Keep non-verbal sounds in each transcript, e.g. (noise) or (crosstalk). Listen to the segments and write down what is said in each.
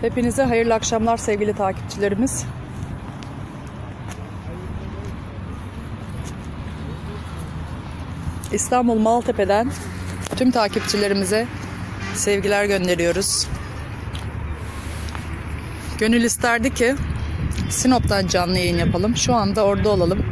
Hepinize hayırlı akşamlar sevgili takipçilerimiz. İstanbul Maltepe'den tüm takipçilerimize sevgiler gönderiyoruz. Gönül isterdi ki Sinop'tan canlı yayın yapalım. Şu anda orada olalım.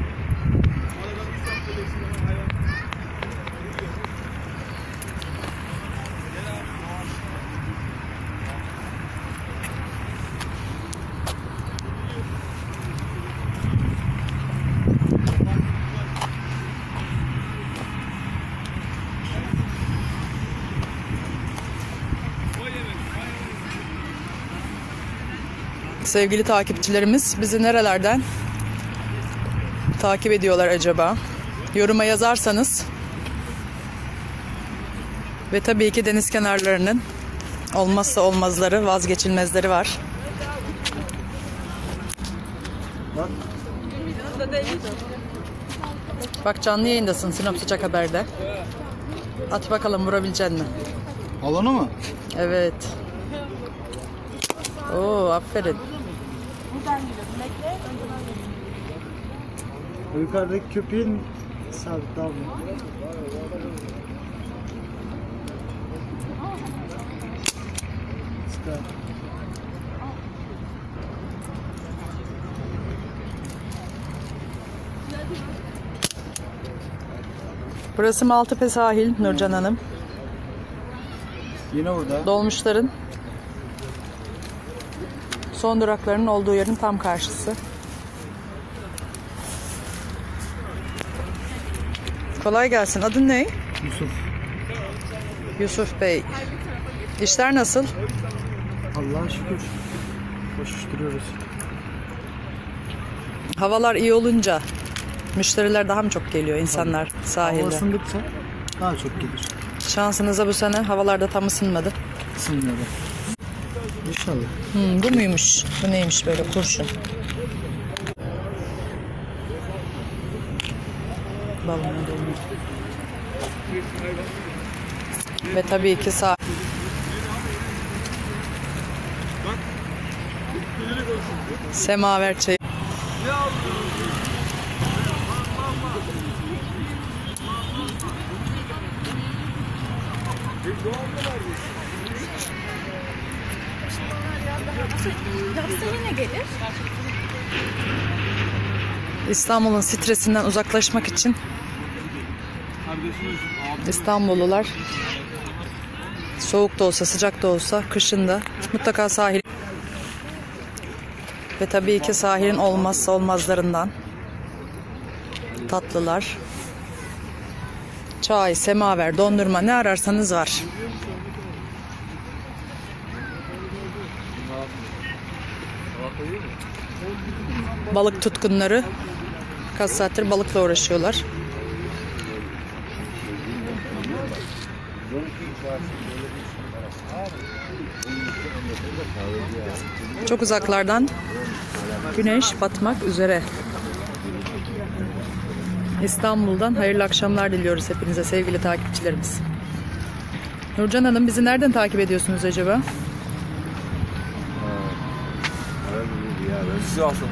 Sevgili takipçilerimiz bizi nerelerden takip ediyorlar acaba? Yoruma yazarsanız ve tabii ki deniz kenarlarının olmazsa olmazları, vazgeçilmezleri var. Bak canlı yayındasın Sinop Sıcak Haber'de. At bakalım vurabilecek mi? Alanı mı? Evet. Oo aferin. O yukarıdaki köpeğin sabit abi. Çıkar. Burası Maltepe sahil Nurcan Hanım. Yine burada. Dolmuşların son duraklarının olduğu yerin tam karşısı. Kolay gelsin. Adın ne? Yusuf. Yusuf Bey. İşler nasıl? Allah'a şükür. Koşuşturuyoruz. Havalar iyi olunca müşteriler daha mı çok geliyor insanlar Hava sahilde? ısındıkça daha çok gelir. Şansınıza bu sene havalarda tam ısınmadı. Isınmıyor da. İnşallah. Hmm, bu muymuş? Bu neymiş böyle kurşun? Balona dolmuş. Ve tabii ki sağ. Semaver çayı. Gelir. İstanbul'un stresinden uzaklaşmak için İstanbullular soğuk da olsa sıcak da olsa kışın da mutlaka sahil ve tabii ki sahilin olmazsa olmazlarından tatlılar çay, semaver, dondurma ne ararsanız var. Balık tutkunları kaç saattir balıkla uğraşıyorlar. Çok uzaklardan güneş batmak üzere. İstanbul'dan hayırlı akşamlar diliyoruz hepinize sevgili takipçilerimiz. Nurcan Hanım bizi nereden takip ediyorsunuz acaba? Sivas'tan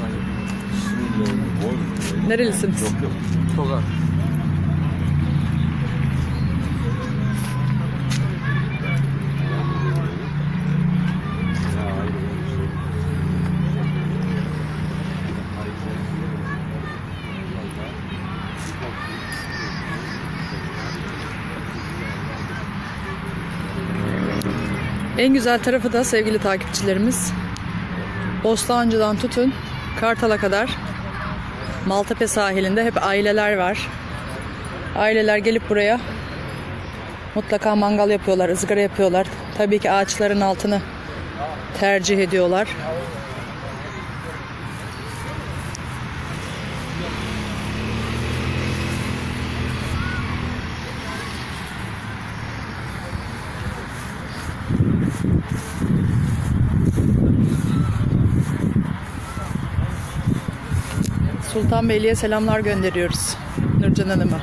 Boy. Nerelisiniz? Yok yok. Tokat. En güzel tarafı da sevgili takipçilerimiz Bostancı'dan tutun Kartal'a kadar Maltepe sahilinde hep aileler var. Aileler gelip buraya mutlaka mangal yapıyorlar, ızgara yapıyorlar. Tabii ki ağaçların altını tercih ediyorlar. Sultanbeyli'ye selamlar gönderiyoruz Nurcan Hanım'a.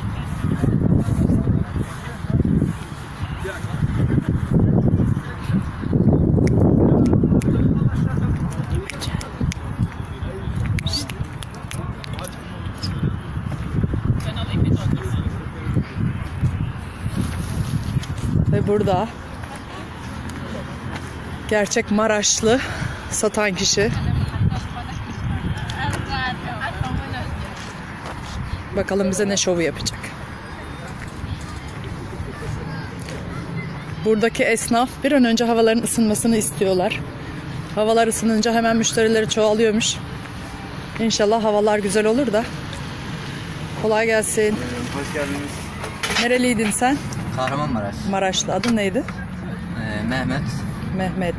Ve burada gerçek Maraşlı satan kişi Bakalım bize ne şovu yapacak. Buradaki esnaf bir an önce havaların ısınmasını istiyorlar. Havalar ısınınca hemen müşterileri çoğalıyormuş. İnşallah havalar güzel olur da. Kolay gelsin. Hoş geldiniz. Nereliydin sen? Kahramanmaraş. Maraşlı. Adın neydi? Ee, Mehmet. Mehmet.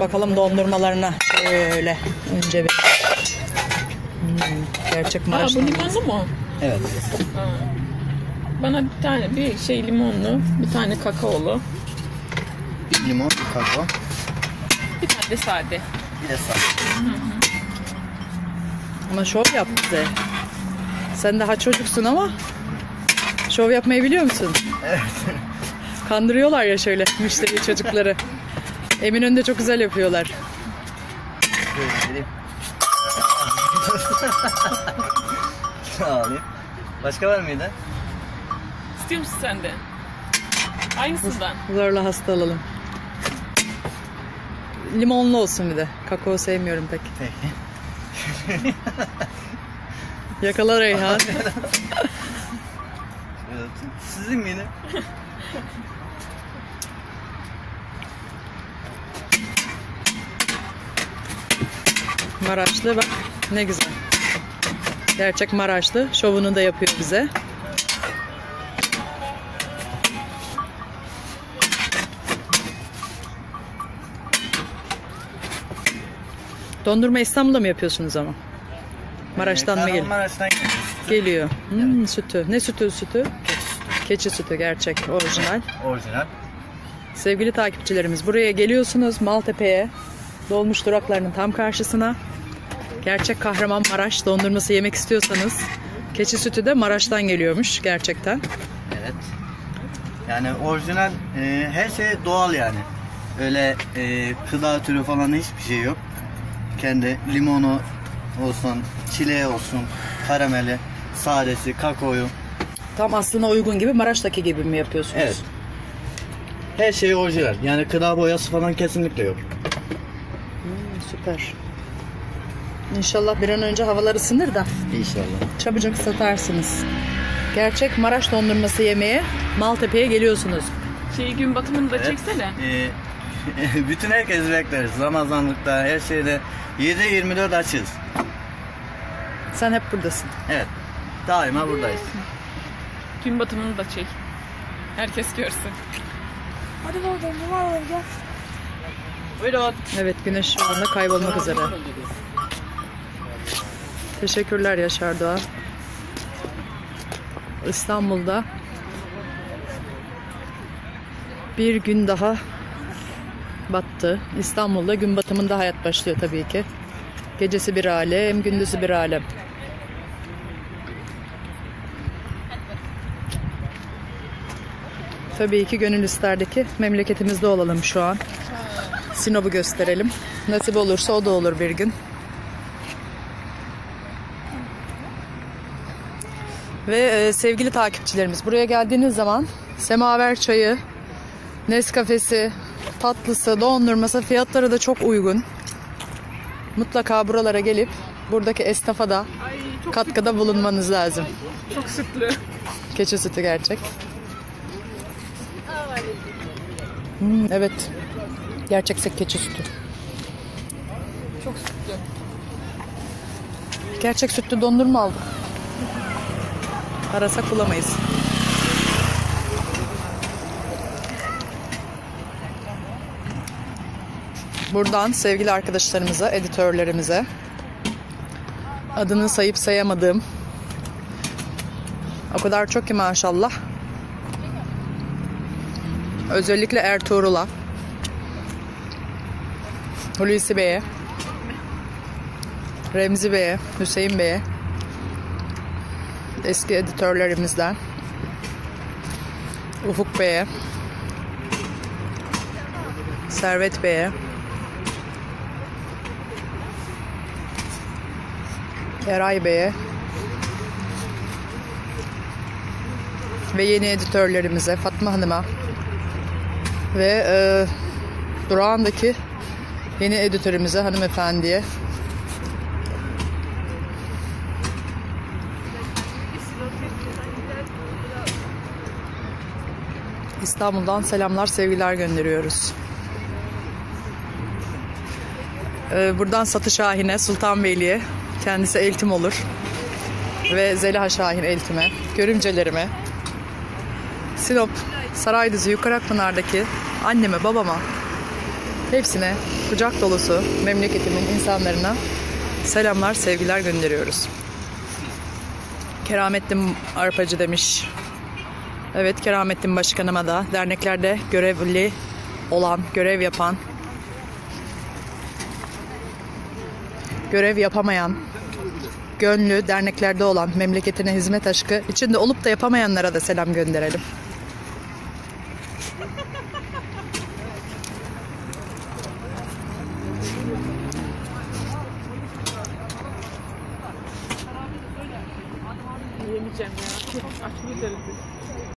Bakalım dondurmalarına şöyle önce bir. Gerçek Aa, Maraş bu dondurması. limonlu mu? Evet. Bana bir tane bir şey limonlu, bir tane kakaolu, Limon, kakao. bir tane de sade. Bir de sal. Ama şov yap bize. Sen daha çocuksun ama şov yapmayı biliyor musun? Evet. Kandırıyorlar ya şöyle müşteri çocukları. (laughs) Eminönü'nde çok güzel yapıyorlar. Böyle vereyim. (laughs) Alayım. Başka var mıydı? İstiyor musun sen de? Aynısından. Zorla hasta alalım. Limonlu olsun bir de. Kakao sevmiyorum pek. Peki. (laughs) Yakala Reyhan. (laughs) Sizin miydi? Maraşlı bak ne güzel. Gerçek Maraşlı şovunu da yapıyor bize. Dondurma İstanbul'da mı yapıyorsunuz ama? Maraş'tan mı geliyor? Kahramanmaraş'tan geliyoruz. Geliyor. Hmm, sütü. Ne sütü sütü? Keçi sütü gerçek, orijinal. Orijinal. Sevgili takipçilerimiz buraya geliyorsunuz Maltepe'ye. Dolmuş duraklarının tam karşısına. Gerçek Kahramanmaraş dondurması yemek istiyorsanız keçi sütü de Maraş'tan geliyormuş gerçekten. Evet. Yani orijinal e, her şey doğal yani. Öyle e, gıda türü falan hiçbir şey yok. Kendi limonu olsun, çileği olsun, karameli, sadesi, kakaoyu. Tam aslına uygun gibi Maraş'taki gibi mi yapıyorsunuz? Evet. Her şey orijinal. Yani gıda boyası falan kesinlikle yok. Süper. İnşallah bir an önce havalar ısınır da İnşallah. çabucak satarsınız. Gerçek Maraş dondurması yemeye Maltepe'ye geliyorsunuz. Şey gün batımını da çeksene. Ee, (laughs) bütün herkesi bekleriz. Ramazanlıkta her şeyde 7-24 açız. Sen hep buradasın. Evet. Daima buradayız. Gün batımını da çek. Herkes görsün. Buyurun. Evet güneş şu anda kaybolmak üzere. Teşekkürler Yaşar Doğa. İstanbul'da bir gün daha battı. İstanbul'da gün batımında hayat başlıyor tabii ki. Gecesi bir alem, gündüzü bir alem. Tabii ki gönül isterdi ki memleketimizde olalım şu an. Sinop'u gösterelim. Nasip olursa o da olur bir gün. Ve e, sevgili takipçilerimiz buraya geldiğiniz zaman semaver çayı, Nescafe'si, tatlısı, dondurması fiyatları da çok uygun. Mutlaka buralara gelip buradaki esnafa da Ay katkıda bulunmanız lazım. çok sütlü. Keçi sütü gerçek. Hmm, evet. Gerçek keçi sütü. Çok sütlü. Gerçek sütlü dondurma aldık. Arasak bulamayız. Buradan sevgili arkadaşlarımıza, editörlerimize adını sayıp sayamadığım o kadar çok ki maşallah. Özellikle Ertuğrul'a, Hulusi Bey'e, Remzi Bey'e, Hüseyin Bey'e, eski editörlerimizden, Ufuk Bey'e, Servet Bey'e, Eray Bey'e, ve yeni editörlerimize Fatma Hanım'a. Ve e, Durağan'daki yeni editörümüze hanımefendiye İstanbul'dan selamlar, sevgiler gönderiyoruz. Ee, buradan Satı Şahin'e, Sultanbeyli'ye, kendisi eltim olur. Ve Zeliha Şahin eltime, görümcelerime, Sinop, Saraydizi, Yukarakpınar'daki anneme, babama, hepsine kucak dolusu memleketimin insanlarına selamlar, sevgiler gönderiyoruz. Keramettin Arpacı demiş. Evet Keramettin Başkanıma da derneklerde görevli olan, görev yapan, görev yapamayan, gönlü derneklerde olan, memleketine hizmet aşkı içinde olup da yapamayanlara da selam gönderelim.